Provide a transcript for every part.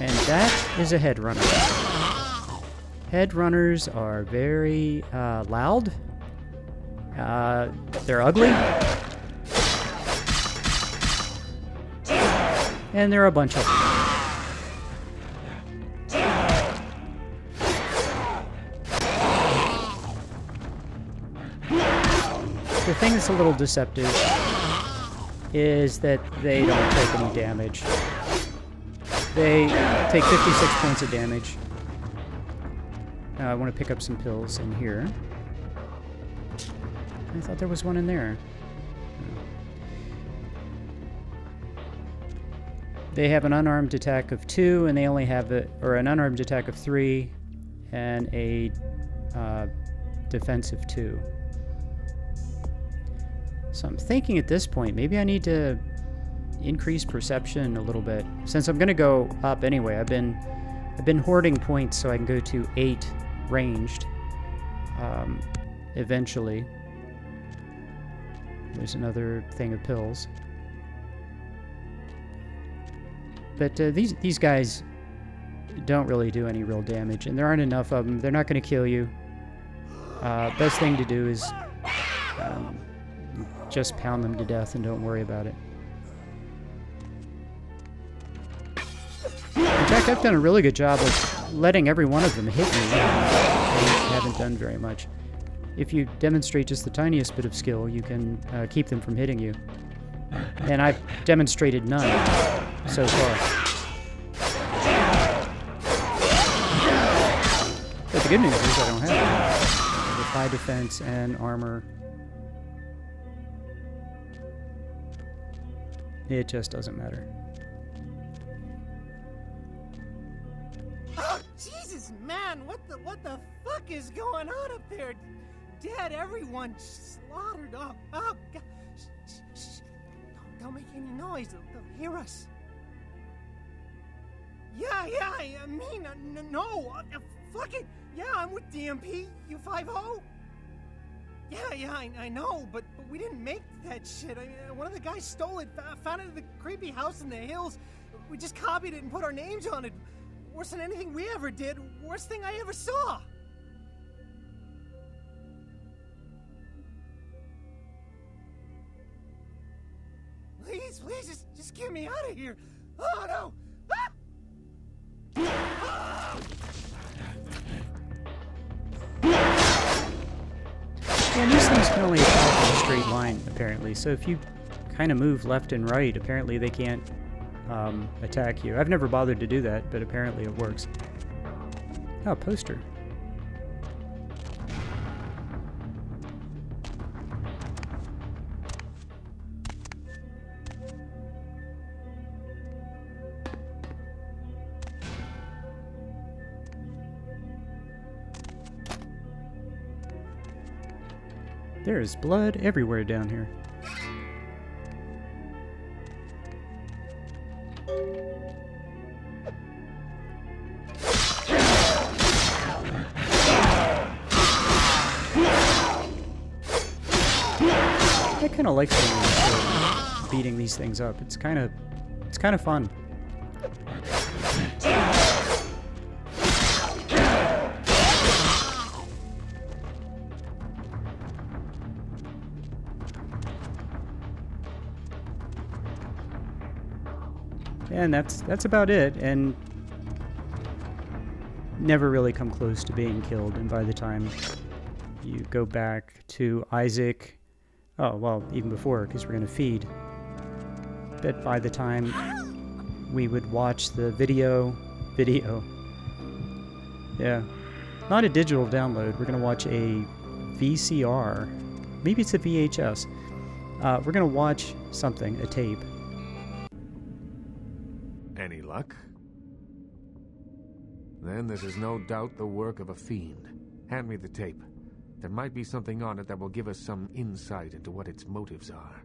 And that is a head runner. Head runners are very uh, loud. Uh, they're ugly. And they're a bunch of. The thing that's a little deceptive is that they don't take any damage. They take 56 points of damage. Uh, I want to pick up some pills in here. I thought there was one in there. They have an unarmed attack of two, and they only have a, or an unarmed attack of three, and a uh, two. So I'm thinking at this point, maybe I need to increase perception a little bit. Since I'm gonna go up anyway, I've been I've been hoarding points so I can go to eight ranged um, eventually. There's another thing of pills. But uh, these these guys don't really do any real damage, and there aren't enough of them. They're not going to kill you. Uh, best thing to do is um, just pound them to death and don't worry about it. I've done a really good job of letting every one of them hit me. They haven't done very much. If you demonstrate just the tiniest bit of skill, you can uh, keep them from hitting you. And I've demonstrated none so far. But the good news is I don't have. With high defense and armor, it just doesn't matter. Man, what the what the fuck is going on up there? Dead, everyone slaughtered. Oh, oh, God. Shh, shh, shh. Don't, don't make any noise. They'll, they'll hear us. Yeah, yeah, I mean, uh, n- no, uh, uh, fuck it. Yeah, I'm with DMP, you 5 Yeah, yeah, I, I know, but, but we didn't make that shit. I mean, uh, one of the guys stole it, found it at the creepy house in the hills. We just copied it and put our names on it. Worse than anything we ever did. Worst thing I ever saw. Please, please, just, just get me out of here. Oh no! Ah! These things can only attack in a straight line, apparently. So if you kind of move left and right, apparently they can't um, attack you. I've never bothered to do that, but apparently it works. Oh, poster. There is blood everywhere down here. I kind of like beating these things up. It's kind of, it's kind of fun. And that's that's about it. And never really come close to being killed. And by the time you go back to Isaac, oh well, even before, because we're gonna feed. But by the time we would watch the video, video, yeah, not a digital download. We're gonna watch a VCR, maybe it's a VHS. Uh, we're gonna watch something, a tape. Any luck? Then this is no doubt the work of a fiend. Hand me the tape. There might be something on it that will give us some insight into what its motives are.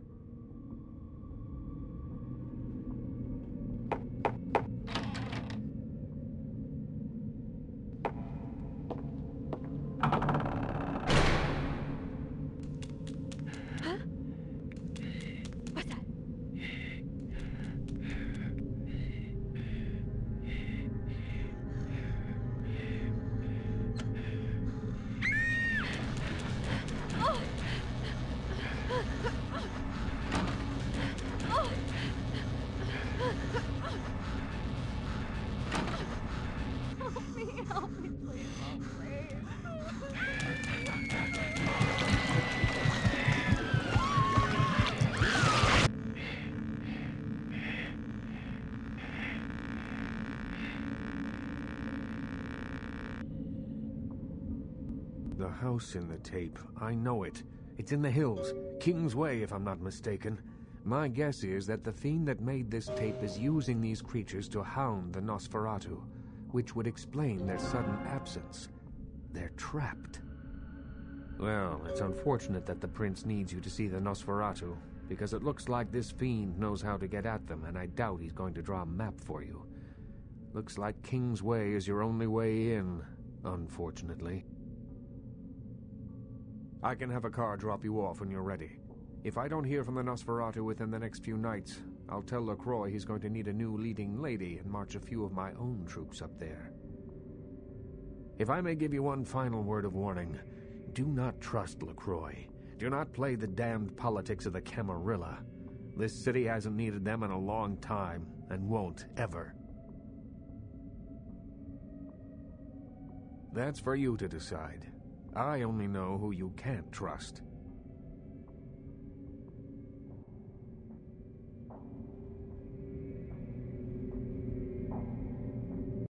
The house in the tape. I know it. It's in the hills. King's Way, if I'm not mistaken. My guess is that the fiend that made this tape is using these creatures to hound the Nosferatu, which would explain their sudden absence. They're trapped. Well, it's unfortunate that the prince needs you to see the Nosferatu, because it looks like this fiend knows how to get at them, and I doubt he's going to draw a map for you. Looks like King's Way is your only way in, unfortunately. I can have a car drop you off when you're ready. If I don't hear from the Nosferatu within the next few nights, I'll tell LaCroix he's going to need a new leading lady and march a few of my own troops up there. If I may give you one final word of warning, do not trust LaCroix. Do not play the damned politics of the Camarilla. This city hasn't needed them in a long time, and won't ever. That's for you to decide. I only know who you can't trust.